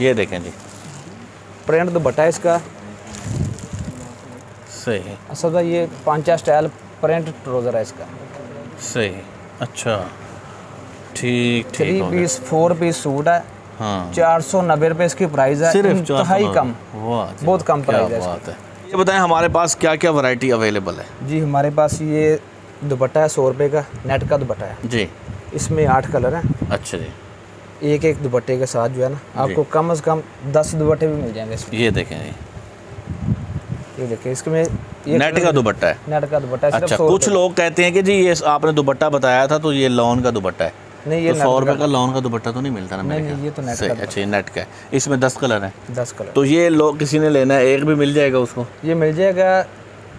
ये देखें जी। प्रिंट दुपट्टा है इसका। सही। असल भाई ये पांचा स्टाइल प्रिंट ट्रोज़र है इसका। सही। अच्छा। ठीक three piece four piece suit है। हाँ। चार सौ नब्बे रुपये इसकी प्राइस है। सिर्फ़ इंतहाई कम। बहुत कम प्राइस है ये बताएँ हमारे पास क्या क्या वैरायटी अवेलेबल है? जी हमारे पास ये दुपट्टा है सौ रुपये का नेट का दुपट्टा है। जी। इसमें आठ कलर हैं। अच्छा जी। एक एक दुपट्टे के साथ जो है ना आपको कम से कम दस दुपट्टे भी मिल जाएँगे इसमें ये देखें ये देखिए इसमें नेट का दुपट्टा है। नेट का दुपट्टा अच्छा कुछ लोग कहते हैं कि जी ये आपने दुपट्टा बताया था तो ये लॉन का दुपट्टा है। नहीं ये तो सौ रुपये का लॉन का दुपट्टा तो नहीं मिलता ना मेरे नहीं, ये तो नेट का अच्छा ये नेट का है। इसमें दस कलर है। दस कलर। तो ये लोग किसी ने लेना है एक भी मिल जाएगा उसको? ये मिल जाएगा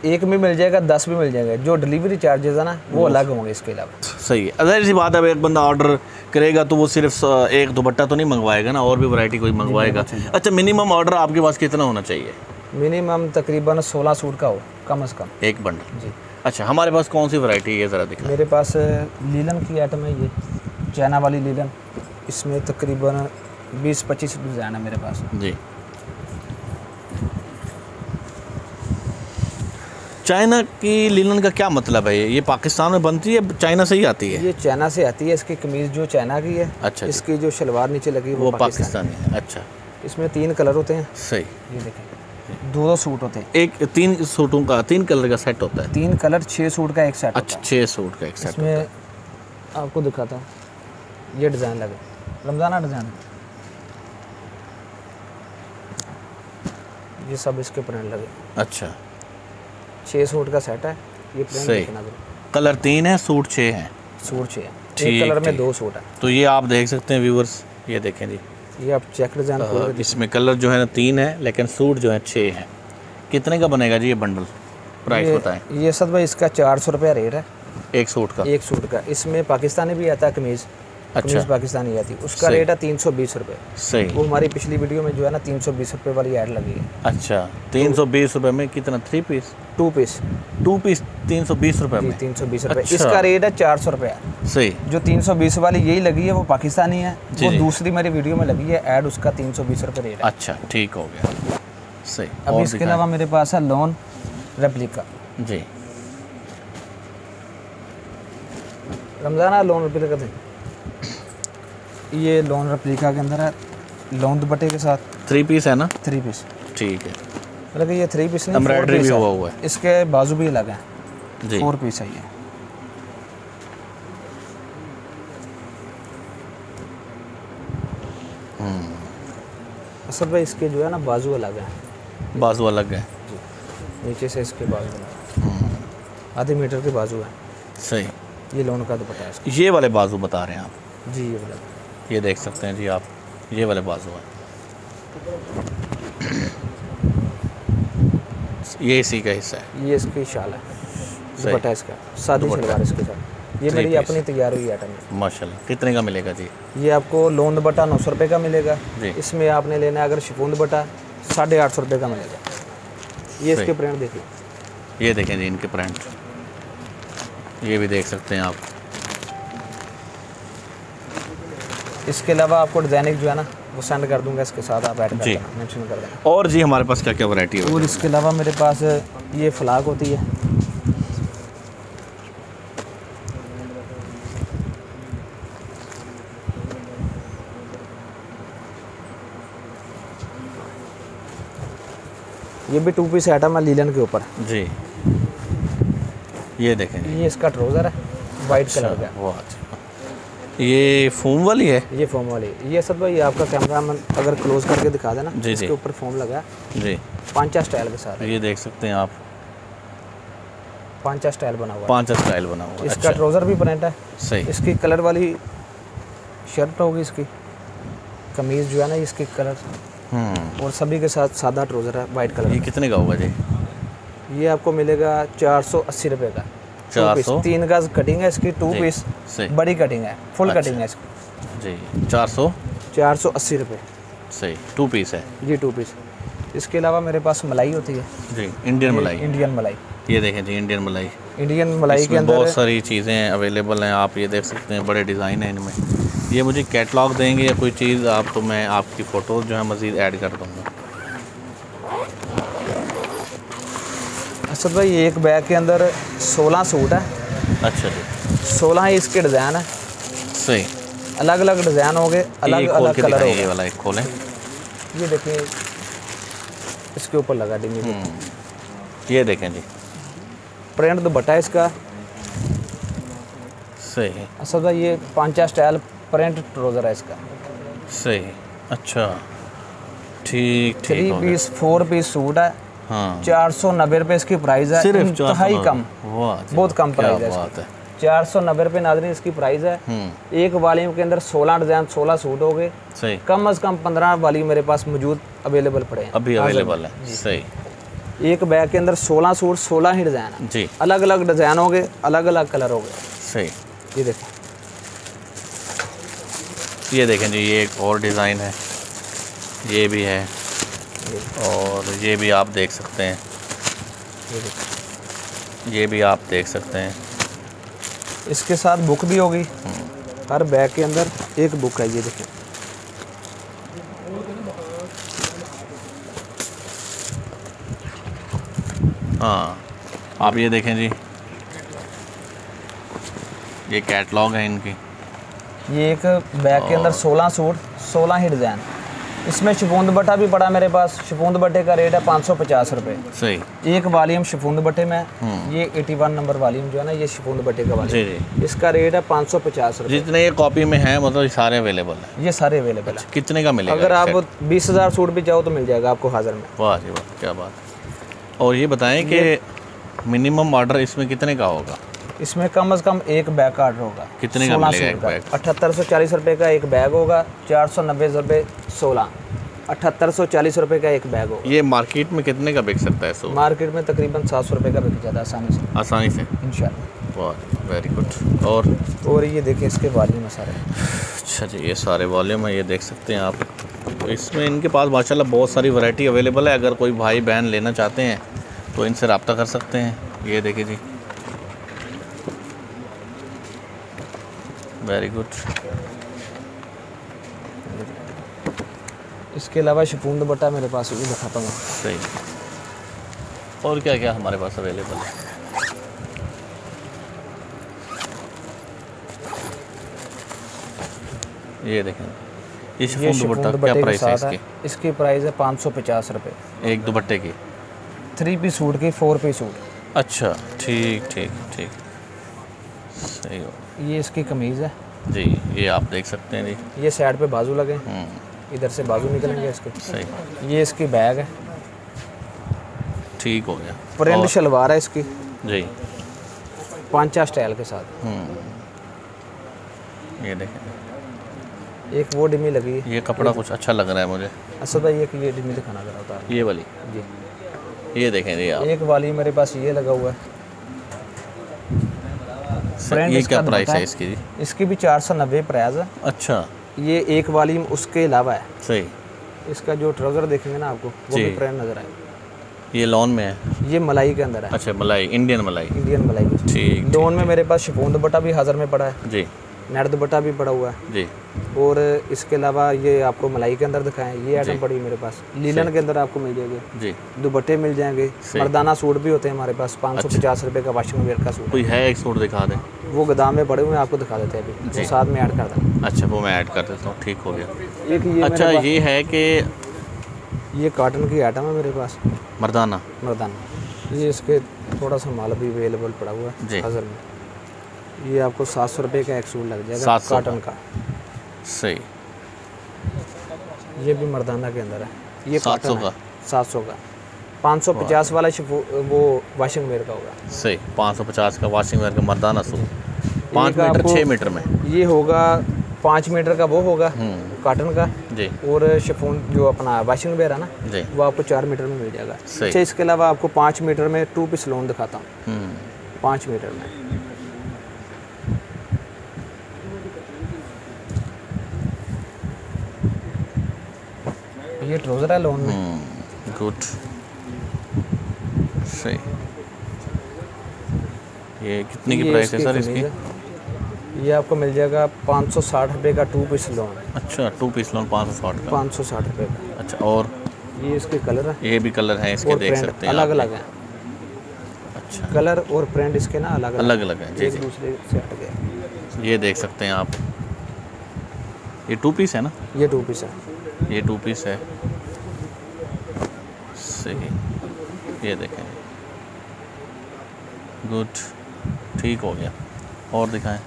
एक भी मिल जाएगा दस भी मिल जाएगा। जो डिलीवरी चार्जेस है ना वो अलग होंगे इसके अलावा। सही है। अगर सी बात है अब एक बंदा ऑर्डर करेगा तो वो सिर्फ़ एक दुपट्टा तो नहीं मंगवाएगा ना और भी वैरायटी कोई मंगवाएगा। अच्छा मिनिमम ऑर्डर आपके पास कितना होना चाहिए? मिनिमम तकरीबन सोलह सूट का हो कम अज़ कम। एक बंडल जी। अच्छा हमारे पास कौन सी वैरायटी है ज़रा दिखा मेरे पास लीलन की आइटम है ये चाइना वाली लीलन। इसमें तकरीबन बीस पच्चीस डिज़ाइन है मेरे पास। जी। चाइना की लिनन का क्या मतलब है? ये ये पाकिस्तान में बनती है चाइना से ही आती है? ये चाइना से आती है इसकी कमीज़ जो चाइना की है अच्छा इसकी जो शलवार नीचे लगी वो पाकिस्तानी है। अच्छा। इसमें तीन कलर होते हैं। सही। ये देखें दो दो सूट होते हैं। एक तीन सूटों का तीन कलर का सेट होता है? तीन कलर छः सूट का एक सेट अच्छा छः सूट का एक सेट इसमें आपको दिखाता हूँ। ये डिज़ाइन लगे। रमज़ाना डिज़ाइन। ये सब इसके प्रिंट लगे। अच्छा। छः सूट का सेट है। ये प्रिंट सही। कलर तीन है सूट छः हैं? सूट छः है। एक कलर में दो सूट है। तो ये आप देख सकते हैं व्यूवर्स ये देखें जी। ये आप चेक डिज़ाइन इसमें कलर जो है ना तीन है लेकिन सूट जो है छः हैं। कितने का बनेगा जी ये बंडल प्राइस बताएँ। ये सर भाई इसका चार सौ रुपया रेट है। एक सूट का। एक सूट का। इसमें पाकिस्तानी भी आता है कमीज़। अच्छा। पाकिस्तानी आती है उसका रेट है तीन सौ बीस रुपये सही। वो हमारी पिछली वीडियो में जो है ना तीन सौ बीस रुपये वाली ऐड लगी है। अच्छा तीन सौ बीस रुपये में कितना? Three piece two piece two piece तीन सौ बीस रुपये में? तीन सौ बीस रुपये अच्छा। इसका रेट है चार सौ रुपया सही। जो तीन सौ बीस वाली यही लगी है वो पाकिस्तानी है। वो दूसरी मेरी वीडियो में लगी है ऐड उसका तीन सौ बीस रुपये रेट है। अच्छा ठीक हो गया। सही अब इसके अलावा मेरे पास है लोन रेप्लिका जी। रमज़ाना लोन रेप्लिका थे ये लोन रेप्लिका के अंदर है लोन दुपट्टे के साथ। थ्री पीस है ना? थ्री पीस ठीक है। मतलब ये थ्री पीस नहीं एम्ब्रॉयडरी भी हुआ हुआ है। इसके बाजू भी अलग हैं। जी। फोर पीस है ये। असल भाई इसके जो है ना बाजू अलग हैं। बाजू अलग है। नीचे से इसके बाजू अलग आधे मीटर के बाजू है। सही। ये लोन का दुपट्टा है ये वाले बाजू बता रहे हैं आप। जी ये वाला। ये देख सकते हैं जी आप ये वाले बाजू हैं। ये इसी का हिस्सा है। ये इसकी शाल है। दुपट्टा इसका। दुपट्टा। शलवार इसके साथ। ये मेरी अपनी तैयार हुई आइटम है। माशाल्लाह कितने का मिलेगा जी? ये आपको लोन दुपट्टा नौ सौ रुपये का मिलेगा। जी। इसमें आपने लेना है अगर शिफोन दुपट्टा साढ़े आठ सौ रुपये का मिलेगा। ये इसके। प्रिंट देखिए ये देखें जी इनके प्रिंट ये भी देख सकते हैं आप। इसके अलावा आपको डिज़ाइनिंग जो है ना वो सेंड कर दूँगा इसके साथ आप ऐड जी। मेंशन कर देना। और जी हमारे पास क्या क्या वैरायटी है? और इसके अलावा मेरे पास ये फ्लाक होती है। ये भी टू पीस आइटम है लीलन के ऊपर। जी। ये देखें। ये इसका ट्राउज़र है वाइट कलर का। वाह। ये फोम वाली है? ये फोम वाली। ये सब भाई आपका कैमरा मैन अगर क्लोज करके दिखा देना जी, जी। ऊपर फोम लगा है। जी। पांचा स्टाइल के साथ ये देख सकते हैं आप। पांचा स्टाइल बना हुआ है। पाँच स्टाइल बना हुआ इसका अच्छा। ट्राउज़र भी प्रिंट है। सही। इसकी कलर वाली शर्ट होगी इसकी। कमीज़ जो है ना इसकी कलर हम्म। और सभी के साथ सादा ट्राउज़र है वाइट कलर ये कितने का होगा जी? ये आपको मिलेगा चार सौ अस्सी रुपये का। Two 400? तीन गज कटिंग है इसकी टू पीस सही। बड़ी कटिंग है फुल अच्छा। कटिंग है इसकी। जी चार सौ? चार सौ अस्सी रुपये सही टू पीस है। जी टू पीस इसके अलावा मेरे पास मलाई होती है। जी इंडियन मलाई। इंडियन मलाई। ये देखें जी इंडियन मलाई। इंडियन मलाई के अंदर बहुत सारी चीज़ें अवेलेबल हैं आप ये देख सकते हैं बड़े डिज़ाइन हैं इनमें। ये मुझे कैटलॉग देंगे या कोई चीज़ आप तो मैं आपकी फ़ोटो जो है मज़ीद ऐड कर दूँगा। असद भाई एक बैग के अंदर 16 सूट है। अच्छा जी। 16 ही इसके डिज़ाइन है। सही। अलग अलग डिज़ाइन हो गए अलग अलग कलर हो ये गए वाला एक खोलें। ये देखिए इसके ऊपर लगा डिमी हम्म। ये देखें जी। प्रिंट दुपट्टा इसका। सही। असद भाई ये पांचा स्टाइल प्रिंट ट्रोज़र है इसका। सही। अच्छा। ठीक थ्री ठीक गया। पीस फोर पीस सूट है। हाँ। चार सौ नब्बे रुपये इसकी प्राइस है। सिर्फ़ इंतहाई कम। बहुत कम प्राइस है चार सौ नब्बे रुपये नाजरी इसकी प्राइस है। हम्म। एक वालीम के अंदर सोलह डिज़ाइन सोलह सूट हो गए। कम अज़ कम पंद्रह वाली मेरे पास मौजूद अवेलेबल पड़े हैं। अभी अवेलेबल है। सही। एक बैग के अंदर सोलह सूट सोलह ही डिज़ाइन है। जी। अलग अलग डिज़ाइन हो गए अलग अलग कलर हो गए। सही। ये देखो। ये देखें जी ये एक और डिज़ाइन है। ये भी है। और ये भी आप देख सकते हैं। ये भी आप देख सकते हैं। इसके साथ बुक भी होगी। हर बैग के अंदर एक बुक है ये देखिए हाँ आप ये देखें जी। ये कैटलॉग है इनकी। ये एक बैग के अंदर सोलह सूट सोलह ही डिज़ाइन इसमें शिफोन दुपट्टा भी पड़ा मेरे पास। शिफोन दुपट्टे का रेट है पाँच सौ पचास रुपये सही। एक वालीम शिफोन दुपट्टे में ये एटी वन नंबर वालीम जो है ना ये शिफोन दुपट्टे का वालीम। जी जी। इसका रेट है पाँच सौ पचास रुपये जितने ये कॉपी में है मतलब सारे अवेलेबल है। ये सारे अवेलेबल है। कितने का मिलेगा अगर आप बीस हज़ार सूट भी चाहो तो मिल जाएगा आपको हाजिर में। वाह जी वाह क्या बात और ये बताएँ कि मिनिमम ऑर्डर इसमें कितने का होगा? इसमें कम से कम एक बैग का ऑर्डर होगा। कितने का 16 मिलेगा एक बैग? अठहत्तर सौ चालीस रुपये का एक बैग होगा चार सौ नब्बे रुपये सोलह। अठहत्तर सौ चालीस रुपये का एक बैग होगा। ये मार्केट में कितने का बिक सकता है सो मार्केट में तकरीबन सात सौ रुपये का बिक जाता है आसानी से। आसानी से? वाह वेरी गुड और? और ये देखिए इसके वाली में सारे। अच्छा जी ये सारे वॉल्यूम है ये देख सकते हैं आप। तो इसमें इनके पास माशाल्लाह बहुत सारी वैरायटी अवेलेबल है। अगर कोई भाई बहन लेना चाहते हैं तो इनसे रबता कर सकते हैं। ये देखिए जी। वेरी गुड इसके अलावा शिफून दुपट्टा मेरे पास ये दिखाता हूँ। सही। और क्या क्या हमारे पास अवेलेबल है? ये देखें। ये शिफॉन दुपट्टा क्या प्राइस है है। इसकी? इसकी प्राइस है पाँच सौ पचास रुपये एक दुपट्टे की? थ्री पीस सूट की फोर पीस सूट अच्छा ठीक ठीक ठीक। सही हो। ये इसकी कमीज़ है। जी ये आप देख सकते हैं जी। ये साइड पे बाजू लगे हम्म, इधर से बाजू निकलेंगे इसके। सही ये इसकी बैग है। ठीक हो गया। प्रिंट शलवार है इसकी। जी। पांचा स्टाइल के साथ। हम्म, ये देखें। एक वो डिमी लगी। है ये कपड़ा कुछ अच्छा लग रहा है मुझे। असद भाई एक ये डिमी दिखाना जरा है। ये वाली। जी। ये देखें जी आप। एक वाली मेरे पास ये लगा हुआ है। ये इसका क्या प्राइस है। इसकी? जी इसकी भी चार सौ नब्बे प्राइस है। अच्छा। ये एक वाली उसके अलावा है। सही। इसका जो ट्रगर देखेंगे ना आपको वो भी प्रेम नज़र आएगा। ये लॉन में है? ये मलाई के अंदर है। अच्छा मलाई इंडियन मलाई। इंडियन मलाई। ठीक लॉन में मेरे पास शिफोन दुपट्टा भी हाजिर में पड़ा है। जी। नेट दुपट्टा भी पड़ा हुआ है। जी। और इसके अलावा ये आपको मलाई के अंदर दिखाएँ ये आइटम पड़ी है मेरे पास। लीलन के अंदर आपको मिल जाएगी। जी। दुपट्टे मिल जाएँगे। मर्दाना सूट भी होते हैं हमारे पास पाँच सौ पचास रुपये का वाशिंग वेयर का सूट। कोई है एक सूट दिखा दें? वो गोदाम में पड़े हुए हैं आपको दिखा देते हैं अभी। जी। वो साथ में ऐड कर दें। अच्छा वो मैं ऐड कर देता हूँ ठीक हो गया। एक ये अच्छा ये है कि ये काटन की आइटम है मेरे पास। मर्दाना? मर्दाना। ये इसके थोड़ा सा माल भी अवेलेबल पड़ा हुआ है हाजिर में। ये आपको सात सौ रुपये का एक सूट लग जाएगा 700 काटन का। सही। ये भी मर्दाना के अंदर है। ये 700 काटन का? सात सौ का। पाँच सौ पचास वाला वो वाशिंग वेयर का होगा। सही पाँच सौ पचास का वाशिंग वेयर का मर्दाना सूट। पाँच मीटर छः मीटर में। ये होगा पाँच मीटर का वो होगा हम्म, काटन का। जी। और शिफोन जो अपना वाशिंग वेयर है ना जी। वो आपको चार मीटर में मिल जाएगा। अच्छा इसके अलावा आपको पाँच मीटर में टू पीस लोन दिखाता हूँ। हम्म, पाँच मीटर में। ये ट्रोज़र है लोन में। हम्म, गुड सही। ये कितने की प्राइस है सर इसकी? ये आपको मिल जाएगा पाँच सौ साठ रुपये का टू पीस लोन अच्छा टू पीस लोन पाँच सौ साठ का। पाँच सौ साठ रुपये का। अच्छा और? ये इसके कलर है। ये भी कलर हैं इसके देख सकते हैं अलग अलग हैं। अच्छा। कलर और प्रिंट इसके ना अलग अलग अलग हैं जी एक दूसरे से हट गए। ये देख सकते हैं आप। ये टू पीस है ना? ये टू पीस है। ये टू पीस है। सही। ये देखें। गुड ठीक हो गया। और दिखाएँ।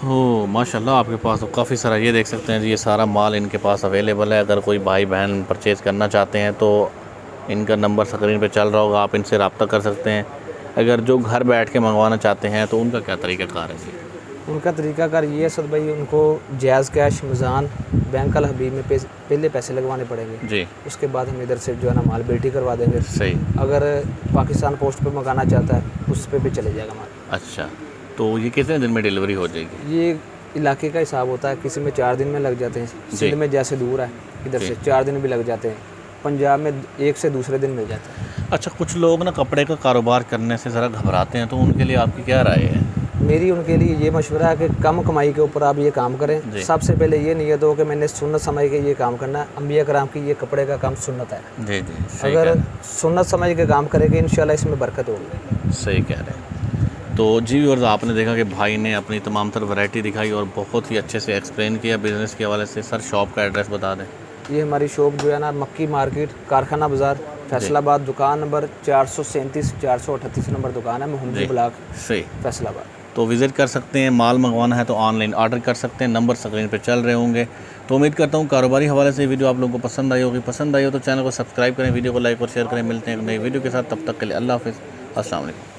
हो, माशाल्लाह आपके पास तो काफ़ी सारा ये देख सकते हैं जी, ये सारा माल इनके पास अवेलेबल है। अगर कोई भाई बहन परचेज़ करना चाहते हैं तो इनका नंबर स्क्रीन पे चल रहा होगा। आप इनसे रब्ता कर सकते हैं। अगर जो घर बैठ के मंगवाना चाहते हैं तो उनका क्या तरीक़ाकार है जी? उनका तरीकाकार ये है सद भाई उनको जायज़ कैश मज़ान बैंक अल हबीब में पैस- पहले पैसे लगवाने पड़ेंगे। जी। उसके बाद हम इधर से जो है ना माल बेटी करवा देंगे। सही। अगर पाकिस्तान पोस्ट पर मंगाना चाहता है उस पर भी चले जाएगा माल। अच्छा। तो ये कितने दिन में डिलीवरी हो जाएगी? ये इलाके का हिसाब होता है किसी में चार दिन में लग जाते हैं। सिंध में जैसे दूर है इधर से चार दिन भी लग जाते हैं। पंजाब में एक से दूसरे दिन मिल जाता है। अच्छा कुछ लोग ना कपड़े का कारोबार करने से ज़रा घबराते हैं तो उनके लिए आपकी क्या राय है? मेरी उनके लिए ये मशवरा है कि कम कमाई के ऊपर आप ये काम करें। सबसे पहले ये नियत हो कि मैंने सुन्नत समझ के ये काम करना है। अम्बिया कराम की ये कपड़े का काम सुन्नत है। जी जी अगर सुन्नत समझ के काम करेंगे इंशाल्लाह इसमें बरकत होगी। सही कह रहे हैं। तो जी और आपने देखा कि भाई ने अपनी तमाम तर वैरायटी दिखाई और बहुत ही अच्छे से एक्सप्लेन किया। बिज़नेस के हवाले से सर शॉप का एड्रेस बता दें। ये हमारी शॉप जो है ना मक्की मार्केट कारखाना बाज़ार फैसलाबाद दुकान नंबर चार सौ सैंतीस चार सौ अठतीस नंबर दुकान है मोहम्मदी ब्लाक सही। फैसलाबाद। तो विज़िट कर सकते हैं। माल मंगवाना है तो ऑनलाइन ऑर्डर कर सकते हैं। नंबर स्क्रीन पर चल रहे होंगे। तो उम्मीद करता हूँ कारोबारी हवाले से वीडियो आप लोगों को पसंद आई होगी। पसंद आई हो तो चैनल को सब्सक्राइब करें, वीडियो को लाइक और शेयर करें। मिलते हैं एक नई वीडियो के साथ। तब तक के लिए अल्लाह अस्सलाम वालेकुम।